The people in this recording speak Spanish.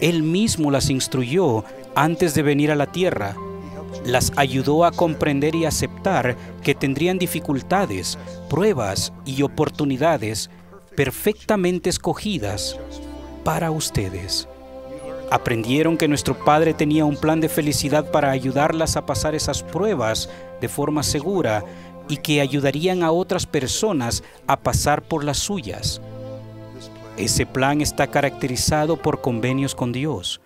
Él mismo las instruyó antes de venir a la tierra. Las ayudó a comprender y aceptar que tendrían dificultades, pruebas y oportunidades perfectamente escogidas para ustedes. Aprendieron que nuestro Padre tenía un plan de felicidad para ayudarlas a pasar esas pruebas de forma segura y que ayudarían a otras personas a pasar por las suyas. Ese plan está caracterizado por convenios con Dios.